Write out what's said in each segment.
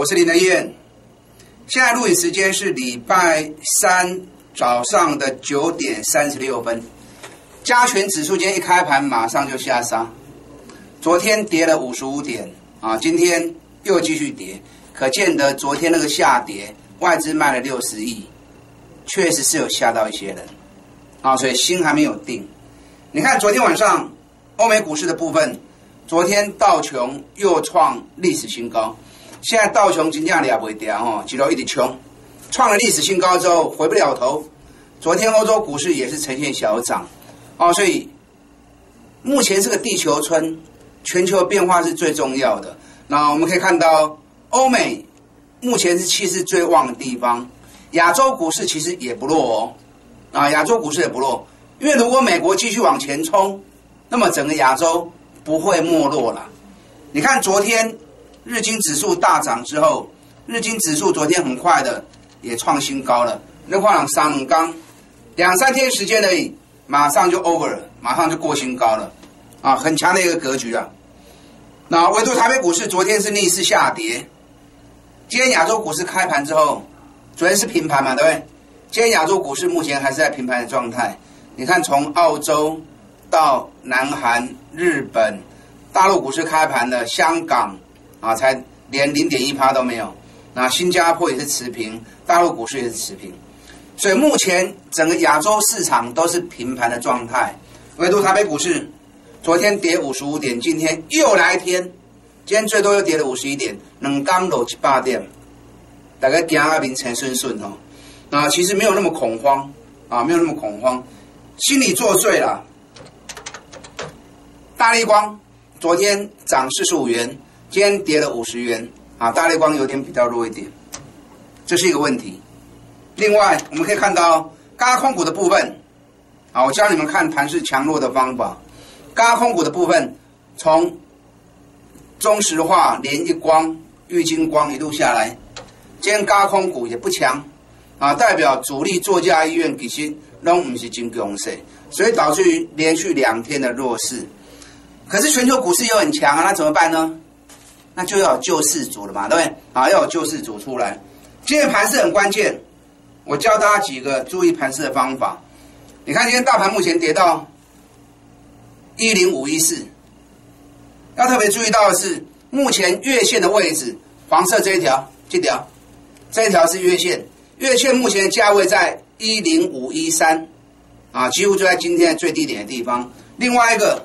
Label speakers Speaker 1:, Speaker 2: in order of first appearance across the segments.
Speaker 1: 我是林德燕。现在录影时间是礼拜三早上的九点三十六分。加权指数今天一开盘马上就下杀，昨天跌了五十五点啊，今天又继续跌，可见得昨天那个下跌，外资卖了六十亿，确实是有吓到一些人啊，所以心还没有定。你看昨天晚上欧美股市的部分，昨天道琼又创历史新高。现在道琼金价也不会跌哦，几楼一直穷，创了历史新高之后回不了头。昨天欧洲股市也是呈现小涨，哦，所以目前是个地球村，全球变化是最重要的。那我们可以看到，欧美目前是气势最旺的地方，亚洲股市其实也不弱哦，啊，亚洲股市也不弱，因为如果美国继续往前冲，那么整个亚洲不会没落了。你看昨天。日经指数大涨之后，日经指数昨天很快的也创新高了。那话讲三刚两三天时间而已，马上就 over 了，马上就过新高了，啊，很强的一个格局啊。那唯独台北股市昨天是逆势下跌，今天亚洲股市开盘之后，昨天是平盘嘛，对不对？今天亚洲股市目前还是在平盘的状态。你看，从澳洲到南韩、日本，大陆股市开盘的香港。啊，才连零点一趴都没有。那新加坡也是持平，大陆股市也是持平，所以目前整个亚洲市场都是平盘的状态。唯独台北股市昨天跌五十五点，今天又来一天，今天最多又跌了五十一点，冷刚落七八点，大概第二名陈顺顺哦。那其实没有那么恐慌啊，没有那么恐慌，心理作祟了。大立光昨天涨四十五元。今天跌了五十元啊，大力光有点比较弱一点，这是一个问题。另外，我们可以看到，高空股的部分，啊，我教你们看盘势强弱的方法。高空股的部分，从中石化、联一光、玉金光一路下来，今天高空股也不强啊，代表主力作价意愿其实拢不是真强势，所以导致于连续两天的弱势。可是全球股市又很强啊，那怎么办呢？那就要有救世主了嘛，对不对？啊，要有救世主出来。今天盘势很关键，我教大家几个注意盘势的方法。你看，今天大盘目前跌到一零五一四，要特别注意到的是，目前月线的位置，黄色这一条，这条，这一条是月线，月线目前的价位在一零五一三，啊，几乎就在今天最低点的地方。另外一个，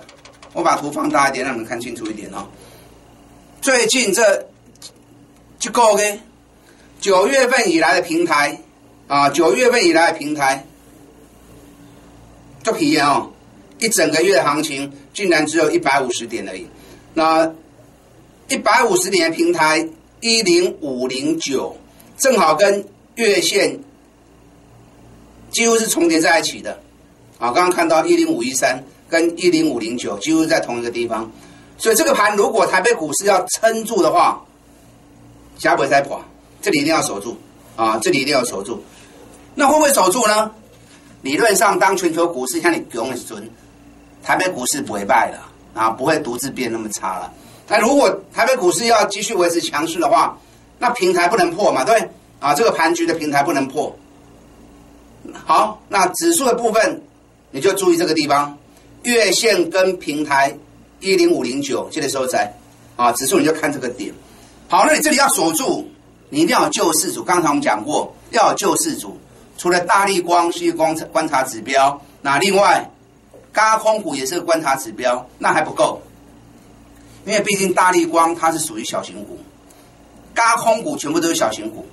Speaker 1: 我把图放大一点，让你们看清楚一点哦。最近这这个呢，九月份以来的平台啊，九月份以来的平台，就皮验哦，一整个月的行情竟然只有一百五十点而已。那一百五十点的平台一零五零九，正好跟月线几乎是重叠在一起的啊。刚刚看到一零五一三跟一零五零九几乎在同一个地方。所以这个盘，如果台北股市要撑住的话，下不再破，这里一定要守住啊！这里一定要守住。那会不会守住呢？理论上，当全球股市像你永远准，台北股市不会败了啊，不会独自变那么差了。那如果台北股市要继续维持强势的话，那平台不能破嘛？对啊，这个盘局的平台不能破。好，那指数的部分你就注意这个地方，月线跟平台。一零五零九，这个时候在啊，指数你就看这个点。好，那你这里要锁住，你一定要救世主。刚才我们讲过，要救世主。除了大力光是一个观察观察指标，那另外，高空股也是个观察指标，那还不够。因为毕竟大力光它是属于小型股，高空股全部都是小型股。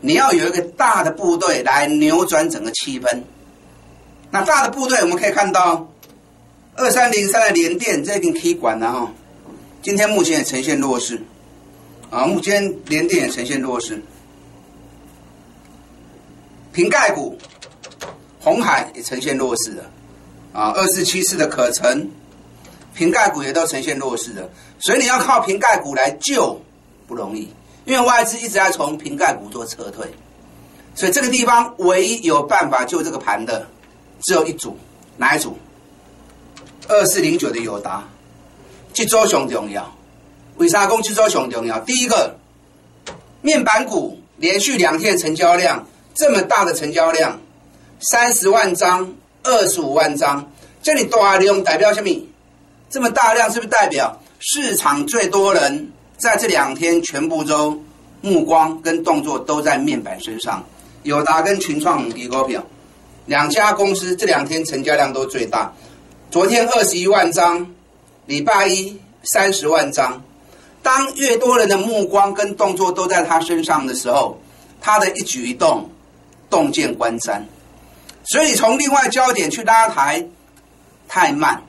Speaker 1: 你要有一个大的部队来扭转整个气氛。那大的部队我们可以看到。二三零三的联电，这已经可以管了哈。今天目前也呈现弱势，啊，目前联电也呈现弱势。瓶盖股，红海也呈现弱势的，啊，二四七四的可成，瓶盖股也都呈现弱势的。所以你要靠瓶盖股来救不容易，因为外资一直在从瓶盖股做撤退，所以这个地方唯一有办法救这个盘的，只有一组，哪一组？二四零九的友达，这周上重要。为啥讲这周上重要？第一个，面板股连续两天成交量这么大的成交量，三十万张、二十五万张，这里大量代表什么？这么大量是不是代表市场最多人在这两天全部都目光跟动作都在面板身上？友达跟群创低股票，两家公司这两天成交量都最大。昨天二十一万张，礼拜一三十万张。当越多人的目光跟动作都在他身上的时候，他的一举一动，洞见观瞻。所以从另外焦点去拉抬，太慢。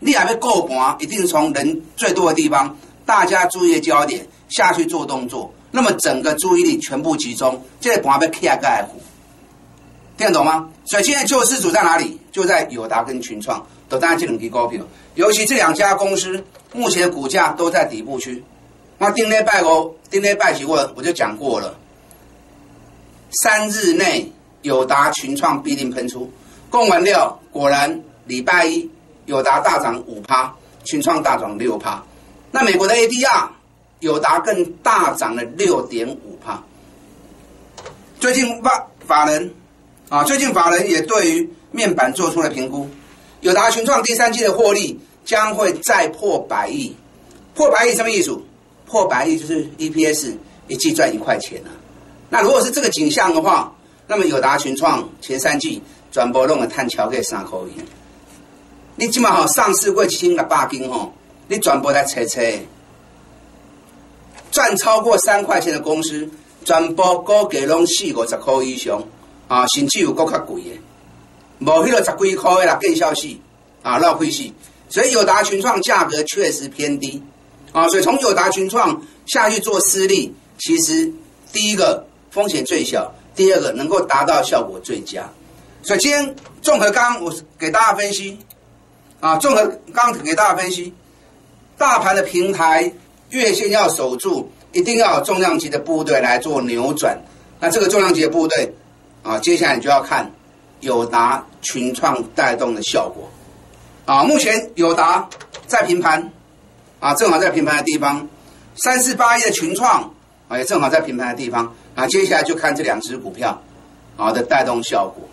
Speaker 1: 你还没够盘，一定从人最多的地方，大家注意的焦点下去做动作，那么整个注意力全部集中，这个盘被 K 盖虎，听得懂吗？所以现在救世主在哪里？就在友达跟群创，都大家这两支股票，尤其这两家公司目前的股价都在底部区。那丁内拜哦，丁内拜起我我就讲过了，三日内友达群创必定喷出，供完料果然礼拜一。友达大涨五趴，群创大涨六趴，那美国的 ADR 友达更大涨了六点五趴。最近法法人啊，最近法人也对于面板做出了评估，友达群创第三季的获利将会再破百亿，破百亿什么意思？破百亿就是 EPS 一季赚一块钱啊。那如果是这个景象的话，那么友达群创前三季转播弄个碳桥给三口亿。你起码吼上市过千六百斤吼，你转播来测测，赚超过三块钱的公司，转播估计拢四五十块以上，啊，甚至有更较贵的，无迄个十几块啦，更消息啊，浪费死。所以友达群创价格确实偏低，啊，所以从友达群创下去做私立，其实第一个风险最小，第二个能够达到效果最佳。所以今天综合刚我给大家分析。啊，综合刚给大家分析，大盘的平台月线要守住，一定要有重量级的部队来做扭转。那这个重量级的部队，啊，接下来你就要看友达群创带动的效果。啊，目前友达在平盘，啊，正好在平盘的地方，三四八一的群创啊，也正好在平盘的地方。啊，接下来就看这两只股票，啊的带动效果。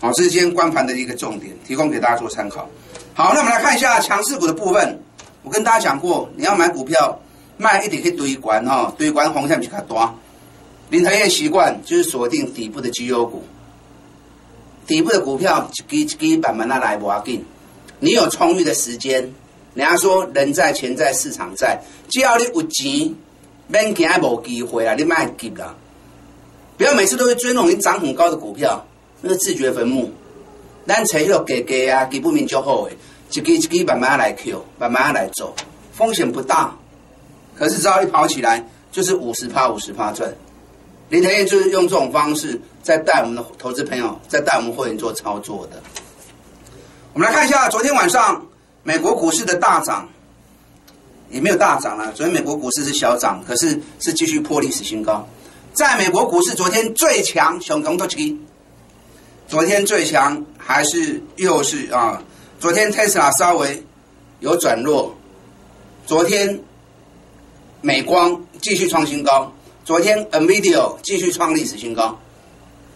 Speaker 1: 好，这是今天观盘的一个重点，提供给大家做参考。好，那我们来看一下强势股的部分。我跟大家讲过，你要买股票，卖一点可以堆管哈，堆管红线比较多。林台燕习惯就是锁定底部的绩优股，底部的股票一支一支慢慢的来，不要紧。你有充裕的时间，人家说人在钱在市场在，只要你有钱，免惊无机会啊，你卖急啦。不要每次都会追那种涨很高的股票。那个自掘坟墓，咱找迄个价啊，基本面较好的，一支一支慢慢来 Q，慢慢来走，风险不大。可是只要一跑起来，就是五十趴五十趴赚。林台燕就是用这种方式在带我们的投资朋友，在带我们会员做操作的。我们来看一下昨天晚上美国股市的大涨，也没有大涨了。昨天美国股市是小涨，可是是继续破历史新高。在美国股市昨天最强，熊熊多吉。昨天最强还是又是啊？昨天特斯拉稍微有转弱，昨天美光继续创新高，昨天 Nvidia 继续创历史新高。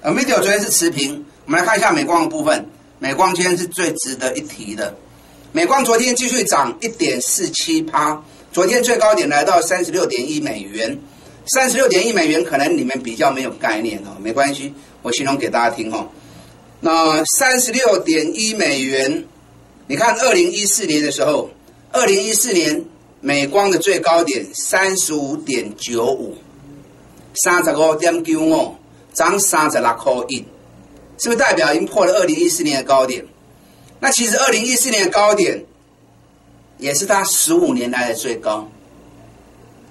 Speaker 1: Nvidia 昨天是持平，我们来看一下美光的部分。美光今天是最值得一提的，美光昨天继续涨一点四七趴，昨天最高点来到三十六点一美元，三十六点一美元可能你们比较没有概念哦，没关系，我形容给大家听哦。那三十六点一美元，你看二零一四年的时候，二零一四年美光的最高点三十五点九五，三十五点九五，涨三十六块一，是不是代表已经破了二零一四年的高点？那其实二零一四年的高点，也是它十五年来的最高，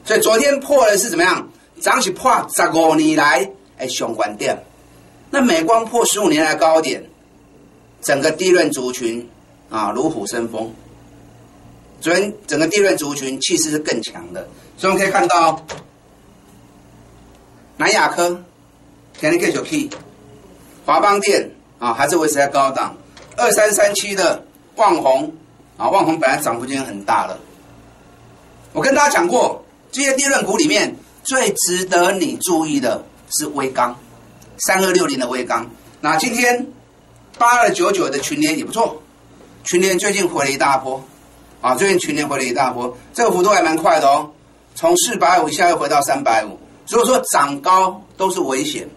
Speaker 1: 所以昨天破的是怎么样？涨起破十五年来诶相关点。那美光破十五年来高点，整个低润族群啊如虎生风。昨天整个低润族群气势是更强的，所以我们可以看到南亚科、天力 K 九 K、华邦电啊还是维持在高档。二三三七的旺宏啊，旺宏本来涨幅已经很大了。我跟大家讲过，这些低润股里面最值得你注意的是微钢，三二六零的微钢。那今天八二九九的群联也不错，群联最近回了一大波，啊，最近群联回了一大波，这个幅度还蛮快的哦，从四百五一下又回到三百五。如果说涨高都是危险，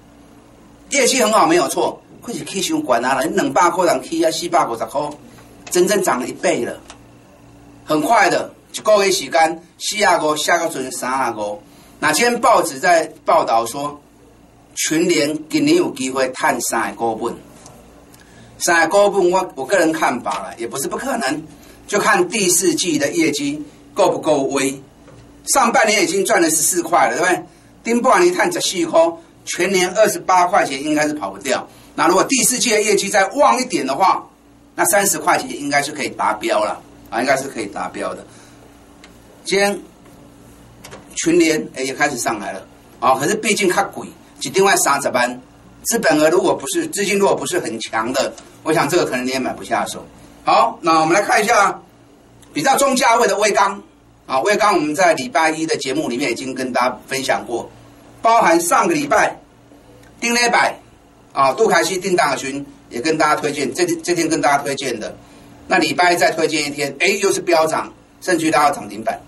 Speaker 1: 业绩很好没有错，可是 K 线管啊，你两百块人 K 啊四百五十块，整整涨了一倍了，很快的，一个月时间四廿五下个准三廿五。那今天报纸在报道说，群联今年有机会探三个股本，三个股本我我个人看法了，也不是不可能，就看第四季的业绩够不够威。上半年已经赚了十四块了，对不对？顶半年探十四块，全年二十八块钱应该是跑不掉。那如果第四季的业绩再旺一点的话，那三十块钱应该是可以达标了啊，应该是可以达标的。今天。群联哎也开始上来了啊，可是毕竟它贵，只另外三十万，资本额如果不是资金如果不是很强的，我想这个可能你也买不下手。好，那我们来看一下比较中价位的威钢啊，威钢我们在礼拜一的节目里面已经跟大家分享过，包含上个礼拜丁磊百啊，杜凯西、丁大勋也跟大家推荐，这这天跟大家推荐的，那礼拜再推荐一天，哎又是飙涨，甚至达到涨停板。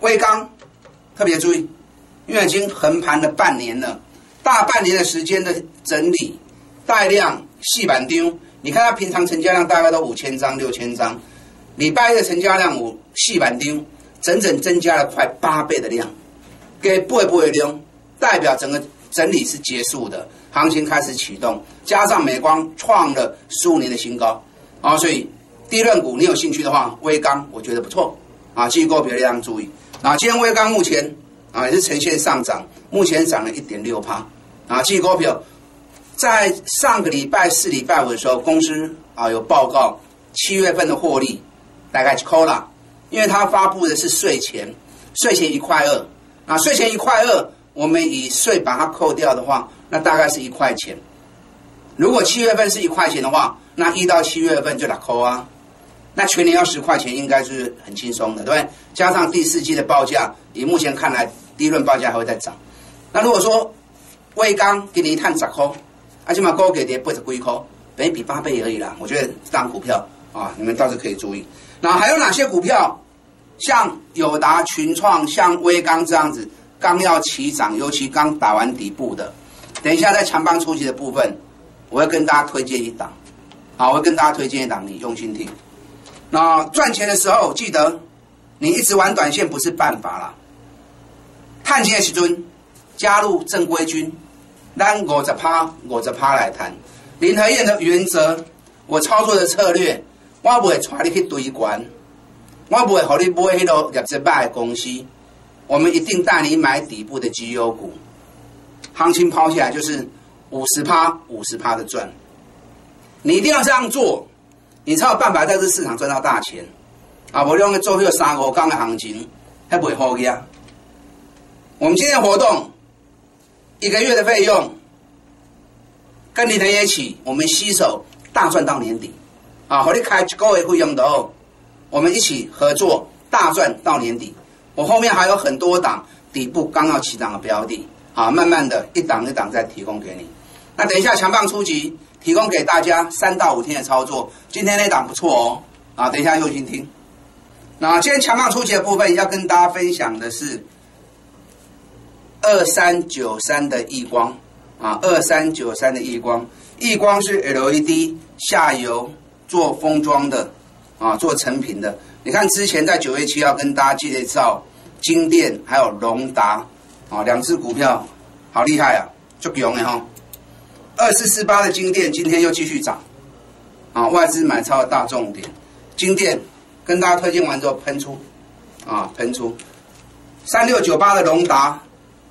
Speaker 1: 微钢特别注意，因为已经横盘了半年了，大半年的时间的整理带量细板丢，你看它平常成交量大概都五千张六千张，礼拜一的成交量五细板丢，整整增加了快八倍的量，给不会不会量，代表整个整理是结束的，行情开始启动，加上美光创了十五年的新高啊，所以低润股你有兴趣的话，微钢我觉得不错啊，继续个别量注意。啊，今天微钢目前啊也是呈现上涨，目前涨了一点六帕。啊，继续股票在上个礼拜四、礼拜五的时候，公司啊有报告七月份的获利大概扣了，因为它发布的是税前，税前一块二，啊，税前一块二，我们以税把它扣掉的话，那大概是一块钱。如果七月份是一块钱的话，那一到七月份就打扣啊。那全年要十块钱，应该是很轻松的，对不对？加上第四季的报价，以目前看来，第一轮报价还会再涨。那如果说微钢给你一探十扣，而且嘛高给跌八十几块，等于比八倍而已啦。我觉得这档股票啊，你们倒是可以注意。那还有哪些股票，像友达、群创、像微钢这样子，刚要起涨，尤其刚打完底部的，等一下在强邦初期的部分，我会跟大家推荐一档。好，我会跟大家推荐一档，你用心听。那赚钱的时候，记得你一直玩短线不是办法啦。探钱的时尊，加入正规军，让我着趴，我着趴来谈。林和燕的原则，我操作的策略，我不会带你去堆关，我不会和你买迄个业绩败的公司。我们一定带你买底部的绩优股，行情抛下来就是五十趴，五十趴的赚。你一定要这样做。你才有办法在这市场赚到大钱，啊！我用个做这个三五钢的行情，还不会好呀。我们今天活动一个月的费用，跟你们一起，我们携手大赚到年底，啊！和你开一个月费用的哦，我们一起合作大赚到年底。我后面还有很多档底部刚要起涨的标的，啊，慢慢的一档一档再提供给你。那等一下强棒出击。提供给大家三到五天的操作，今天那档不错哦，啊，等一下用心听。那今天强棒出击的部分要跟大家分享的是二三九三的易光，啊，二三九三的易光，易光是 LED 下游做封装的，啊，做成品的。你看之前在九月七号跟大家介绍金电还有龙达，啊，两只股票好厉害啊，就用的哈。二四四八的金店今天又继续涨，啊，外资买超的大重点，金店跟大家推荐完之后喷出，啊，喷出，三六九八的龙达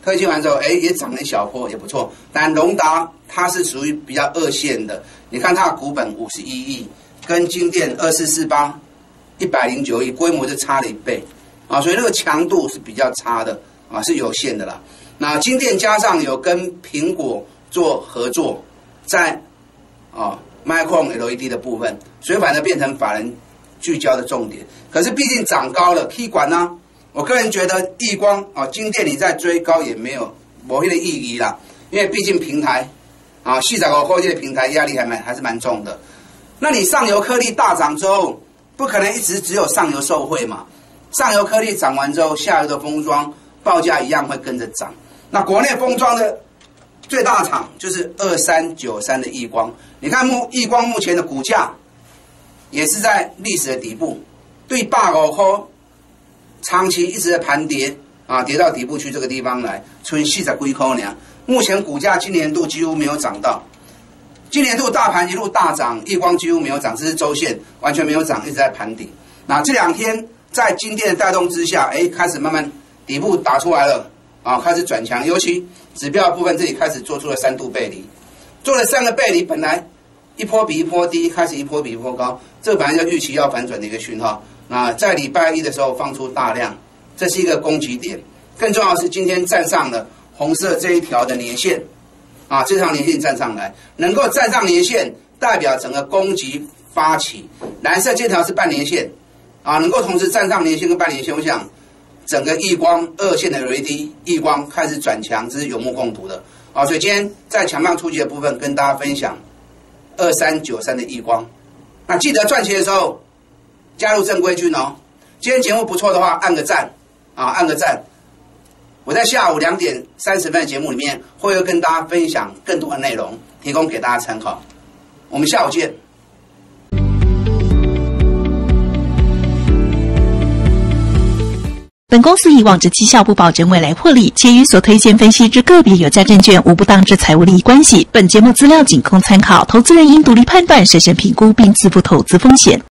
Speaker 1: 推荐完之后，哎，也涨了一小波，也不错。但龙达它是属于比较二线的，你看它的股本五十一亿，跟金店二四四八一百零九亿，规模就差了一倍，啊，所以那个强度是比较差的，啊，是有限的啦。那金店加上有跟苹果。做合作，在啊，micro LED 的部分，所以反而变成法人聚焦的重点。可是毕竟涨高了，可以管呢。我个人觉得易光啊，金店你再追高也没有某一的意义啦，因为毕竟平台啊，细仔和后界的平台压力还蛮还是蛮重的。那你上游颗粒大涨之后，不可能一直只有上游受惠嘛？上游颗粒涨完之后，下游的封装报价一样会跟着涨。那国内封装的最大厂就是二三九三的易光，你看目易光目前的股价也是在历史的底部，对大股后。长期一直在盘跌啊，跌到底部去这个地方来，存细在龟壳呢。目前股价今年度几乎没有涨到，今年度大盘一路大涨，易光几乎没有涨，这是周线完全没有涨，一直在盘底。那这两天在今天的带动之下，哎，开始慢慢底部打出来了啊，开始转强，尤其指标部分这里开始做出了三度背离，做了三个背离，本来一波比一波低，开始一波比一波高，这本来就预期要反转的一个讯号。那，在礼拜一的时候放出大量，这是一个攻击点。更重要的是，今天站上了红色这一条的年线，啊，这条连线站上来，能够站上年线，代表整个攻击发起。蓝色这条是半年线，啊，能够同时站上年线跟半年线，我想整个易光二线的 LED 易光开始转强，这是有目共睹的。啊，所以今天在强棒初级的部分跟大家分享二三九三的易光，那记得赚钱的时候。加入正规军哦！今天节目不错的话，按个赞啊，按个赞。我在下午两点三十分的节目里面，会跟大家分享更多的内容，提供给大家参考。我们下午见。
Speaker 2: 本公司以往之绩效不保证未来获利，且与所推荐分析之个别有价证券无不当之财务利益关系。本节目资料仅供参考，投资人应独立判断、审慎评估并自负投资风险。